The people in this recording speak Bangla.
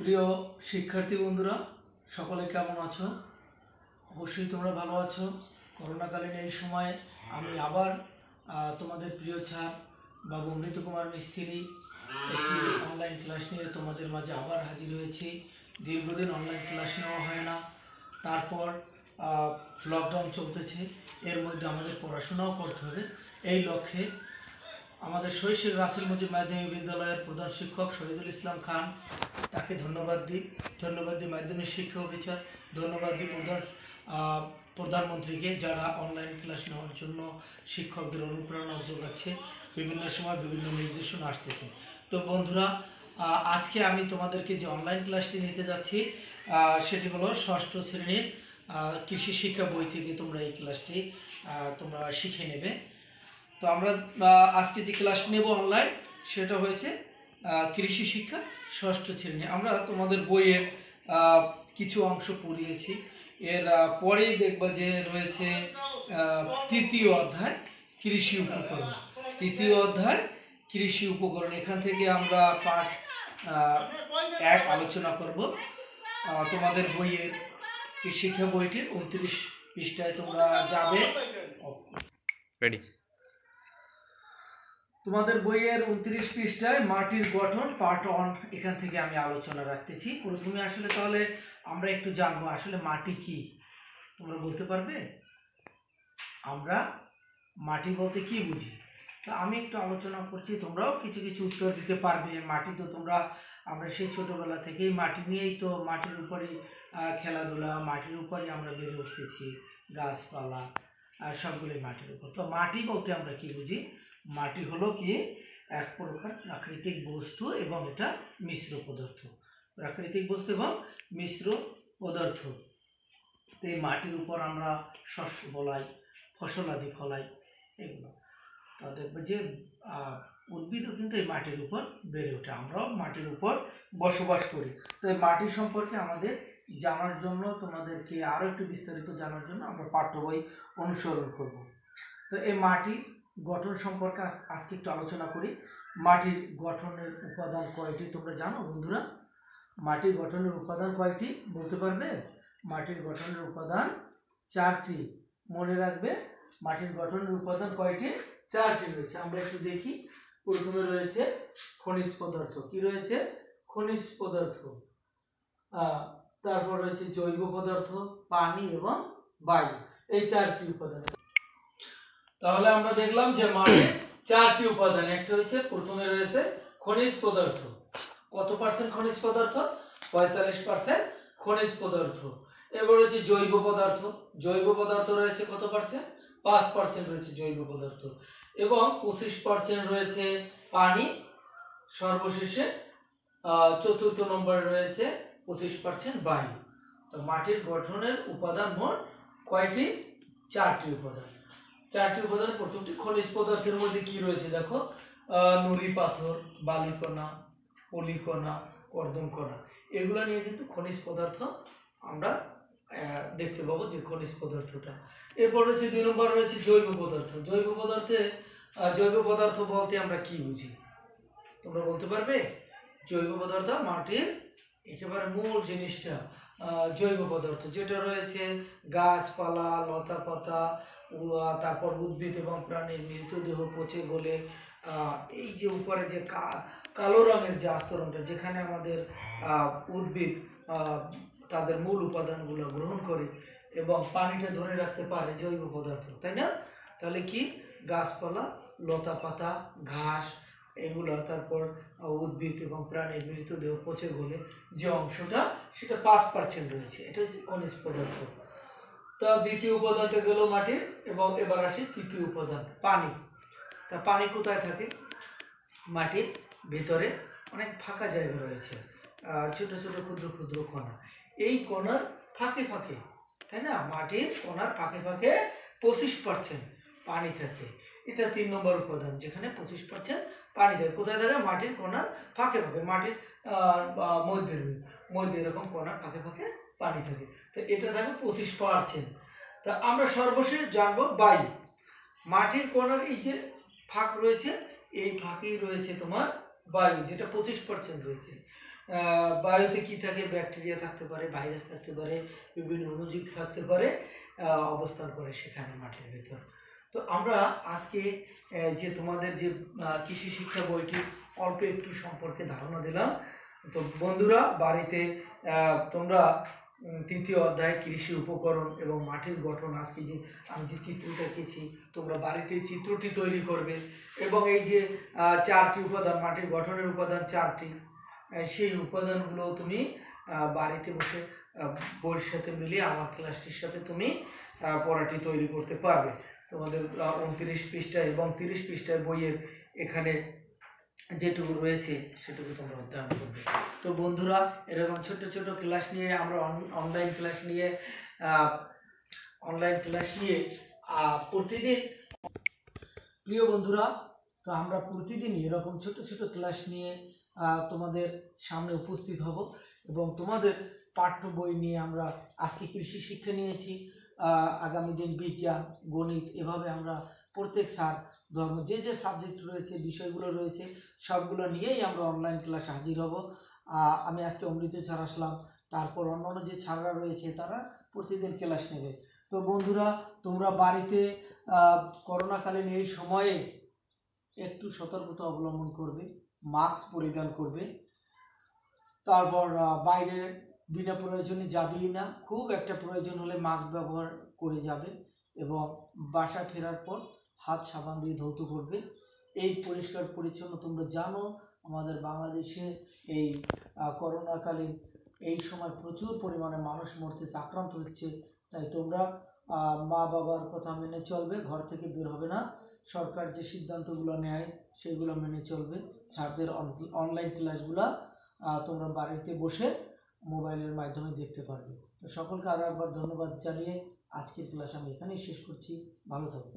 প্রিয় শিক্ষার্থী বন্ধুরা, সকলে কেমন আছো? অবশ্যই তোমরা ভালো আছো। করোনাকালীন এই সময় আমি আবার তোমাদের প্রিয় ছাড় বা অমৃত কুমার মিস্ত্রি একটি অনলাইন ক্লাস নিয়ে তোমাদের মাঝে আবার হাজির হয়েছি। দীর্ঘদিন অনলাইন ক্লাস নেওয়া হয় না। তারপর লকডাউন চলতেছে। এর মধ্যে আমাদের পড়াশোনাও করতে হবে। এই লক্ষ্যে আমাদের শৈশব রাসেল মুজিব মাধ্যমিক বিদ্যালয়ের প্রধান শিক্ষক শহীদুল ইসলাম খান তাকে ধন্যবাদ দিই। ধন্যবাদ দিই মাধ্যমিক শিক্ষা অফিসার, ধন্যবাদ দিই প্রধান প্রধানমন্ত্রীকে যারা অনলাইন ক্লাস নেওয়ার জন্য শিক্ষকদের অনুপ্রেরণা যোগাচ্ছে। বিভিন্ন সময় বিভিন্ন নির্দেশনা আসতেছে। তো বন্ধুরা আজকে আমি তোমাদেরকে যে অনলাইন ক্লাসটি নিতে যাচ্ছি সেটি হলো ষষ্ঠ শ্রেণির কৃষি শিক্ষা বই থেকে তোমরা এই ক্লাসটি তোমরা শিখে নেবে। তো আমরা আজকে যে ক্লাসটি নেব অনলাইন সেটা হয়েছে কৃষি শিক্ষা ষষ্ঠ শ্রেণি। আমরা তোমাদের বইয়ের কিছু অংশ পড়িয়েছি। এর পরেই দেখবা যে রয়েছে তৃতীয় অধ্যায়, কৃষি উপকরণ। তৃতীয় অধ্যায়, কৃষি উপকরণ। এখান থেকে আমরা পাঠ এক আলোচনা করব। তোমাদের বইয়ের, কৃষি শিক্ষা বইটির উনত্রিশ পৃষ্ঠায় তোমরা যাবে। রেডি তোমাদের বইয়ের উনত্রিশ পৃষ্ঠায় মাটির গঠন পার্ট ওয়ান এখান থেকে আমি আলোচনা রাখতেছি। প্রথমে আসলে তাহলে আমরা একটু জানব আসলে মাটি কি। তোমরা বলতে পারবে? আমরা মাটি বলতে কি বুঝি? তো আমি একটু আলোচনা করছি, তোমরাও কিছু কিছু উত্তর দিতে পারবে। মাটি তো তোমরা, আমরা সেই ছোটোবেলা থেকেই মাটি নিয়েই তো মাটির উপরেই খেলাধুলা, মাটির উপরেই আমরা বেড়ে উঠতেছি। গাছপালা আর সবগুলোই মাটির উপর। তো মাটি বলতে আমরা কি বুঝি? মাটি হলো কি? এক প্রকার প্রাকৃতিক বস্তু এবং এটা মিশ্র পদার্থ। প্রাকৃতিক বস্তু এবং মিশ্র পদার্থ। তো এই মাটির উপর আমরা শস্য বলাই ফসল আদি ফলাই, এগুলো। তা দেখবে যে উদ্ভিদও কিন্তু এই মাটির উপর বেড়ে ওঠে। আমরাও মাটির উপর বসবাস করি। তো এই মাটি সম্পর্কে আমাদের জানার জন্য, তোমাদেরকে আরও একটু বিস্তারিত জানার জন্য আমরা পাঠ্য বই অনুসরণ করব। তো এই মাটি গঠন সম্পর্কে আজ- আজকে একটু আলোচনা করি। মাটির গঠনের উপাদান কয়টি তোমরা জানো বন্ধুরা? মাটির গঠনের উপাদান কয়টি বলতে পারবে? মাটির গঠনের উপাদান চারটি। মনে রাখবে, মাটির গঠনের উপাদান কয়টি? চারটি রয়েছে। আমরা একটু দেখি। প্রথমে রয়েছে খনিজ পদার্থ। কি রয়েছে? খনিজ পদার্থ। তারপর রয়েছে জৈব পদার্থ, পানি এবং বায়ু। এই চারটি উপাদান। তাহলে আমরা দেখলাম যে মাটির চারটি উপাদান, একটা হচ্ছে প্রথমে রয়েছে খনিজ পদার্থ। কত পার্সেন্ট খনিজ পদার্থ? পঁয়তাল্লিশ পার্সেন্ট খনিজ পদার্থ। এবার রয়েছে জৈব পদার্থ। জৈব পদার্থ রয়েছে কত পার্সেন্ট পাঁচ পার্সেন্ট রয়েছে জৈব পদার্থ। এবং পঁচিশ পার্সেন্ট রয়েছে পানি। সর্বশেষে চতুর্থ নম্বরে রয়েছে পঁচিশ পার্সেন্ট বায়ু। তো মাটির গঠনের উপাদান মোট কয়টি? চারটি উপাদান। চারটি উপাদান প্রথমটি খনিজ পদার্থের মধ্যে কি রয়েছে দেখো? নুড়ি, পাথর, বালিকণা, পলিকণা, কর্দমকণা। এগুলো নিয়ে কিন্তু খনিজ পদার্থ আমরা দেখতে পাবো যে খনিজ পদার্থটা। এরপর রয়েছে দুই নম্বর রয়েছে জৈব পদার্থ। জৈব পদার্থে জৈব পদার্থ বলতে আমরা কি বুঝি? তোমরা বলতে পারবে, জৈব পদার্থ মাটির একেবারে মূল জিনিসটা জৈব পদার্থ। যেটা রয়েছে গাছপালা লতা পাতা তারপর উদ্ভিদ এবং প্রাণীর মৃতদেহ পচে গলে এই যে উপরে যে কালো রঙের যে আস্তরণটা, যেখানে আমাদের উদ্ভিদ তাদের মূল উপাদানগুলো গ্রহণ করে এবং পানিটা ধরে রাখতে পারে জৈব পদার্থ, তাই না? তাহলে কি? গাছপালা লতা পাতা ঘাস, এগুলো, তারপর উদ্ভিদ এবং প্রাণীর মৃতদেহ পচে গলে যে অংশটা, সেটা পাঁচ পার্সেন্ট রয়েছে। এটা হচ্ছে খনিজ পদার্থ। তা দ্বিতীয় উপাদানটা গেল মাটির এবং এবার আসি তৃতীয় উপাদান, পানি। তা পানি কোথায় থাকে? মাটির ভেতরে। অনেক ফাঁকা জায়গা রয়েছে ছোট ছোট ক্ষুদ্র ক্ষুদ্র কণা। এই কণার ফাঁকে ফাঁকে, তাই না? মাটির কণার ফাঁকে ফাঁকে পঁচিশ পার্সেন্ট পানি থাকে। এটা তিন নম্বর উপাদান, যেখানে পঁচিশ পার্সেন্ট পানি থাকে। কোথায় থাকে? মাটির কণার ফাঁকে ফাঁকে, মাটির মধ্যে মধ্যে এরকম কণার ফাঁকে ফাঁকে পানি থাকে। তো এটা দেখো পঁচিশ পার্সেন্ট তা আমরা সর্বশেষ জানব বায়ু। মাটির কণার এই যে ফাঁক রয়েছে, এই ফাঁকেই রয়েছে তোমার বায়ু, যেটা পঁচিশ পার্সেন্ট রয়েছে। বায়ুতে কি থাকে? ব্যাকটেরিয়া থাকতে পারে, ভাইরাস থাকতে পারে, বিভিন্ন অনুজীব থাকতে পারে অবস্থান করে সেখানে মাটির ভেতর। তো আমরা আজকে যে তোমাদের যে কৃষি শিক্ষা বইটি, অল্প একটু সম্পর্কে ধারণা দিলাম। তো বন্ধুরা, বাড়িতে তোমরা তৃতীয় অধ্যায় কৃষি উপকরণ এবং মাটির গঠন। আজকে যে আমি যে চিত্রটা এঁকেছি, তোমরা বাড়িতে চিত্রটি তৈরি করবে এবং এই যে চারটি উপাদান, মাটির গঠনের উপাদান চারটি সেই উপাদানগুলো তুমি বাড়িতে বসে বইয়ের সাথে মিলিয়ে আমার ক্লাসটির সাথে তুমি পড়াটি তৈরি করতে পারবে। তোমাদের উনত্রিশ পৃষ্ঠা এবং তিরিশ পৃষ্ঠার বইয়ের এখানে যেটুকু রয়েছে, সেটুকু তোমরা অধ্যয়ন করবে। তো বন্ধুরা, এরকম ছোট ছোট ক্লাস নিয়ে আমরা অনলাইন ক্লাস নিয়ে অনলাইন ক্লাস নিয়ে প্রতিদিন প্রিয় বন্ধুরা, তো আমরা প্রতিদিন এরকম ছোট ছোট ক্লাস নিয়ে তোমাদের সামনে উপস্থিত হব এবং তোমাদের পাঠ্য বই নিয়ে আমরা আজকে কৃষি শিক্ষা নিয়েছি। আগামী দিন বিজ্ঞান, গণিত, এভাবে আমরা প্রত্যেক স্যার ধর্ম, যে যে সাবজেক্ট রয়েছে, বিষয়গুলো রয়েছে, সবগুলো নিয়েই আমরা অনলাইন ক্লাসে হাজির হব। আমি আজকে অমৃত ছাড় আসলাম, তারপর অন্যান্য যে ছাড়রা রয়েছে, তারা প্রতিদিন ক্লাস নেবে। তো বন্ধুরা, তোমরা বাড়িতে করোনাকালীন এই সময়ে একটু সতর্কতা অবলম্বন করবে মাস্ক পরিধান করবে। তারপর বাইরে বিনা প্রয়োজনে যাবেই না, খুব একটা প্রয়োজন হলে মাস্ক ব্যবহার করে যাবে এবং বাসা ফেরার পর হাত সাবান দিয়ে ধৌত করবে। এই পরিষ্কার পরিচ্ছন্ন তোমরা জানো, আমাদের বাংলাদেশে এই করোনাকালীন এই সময় প্রচুর পরিমাণে মানুষ মরতেছে আক্রান্ত হচ্ছে। তাই তোমরা মা বাবার কথা মেনে চলবে, ঘর থেকে বের হবে না। সরকার যে সিদ্ধান্তগুলো নেয়, সেগুলো মেনে চলবে। ছাড়দের অনলাইন ক্লাসগুলো তোমরা বাড়িতে বসে মোবাইলের মাধ্যমে দেখতে পারবে। তো সকলকে আরও একবার ধন্যবাদ জানিয়ে আজকের ক্লাস আমি এখানেই শেষ করছি। ভালো থাকবে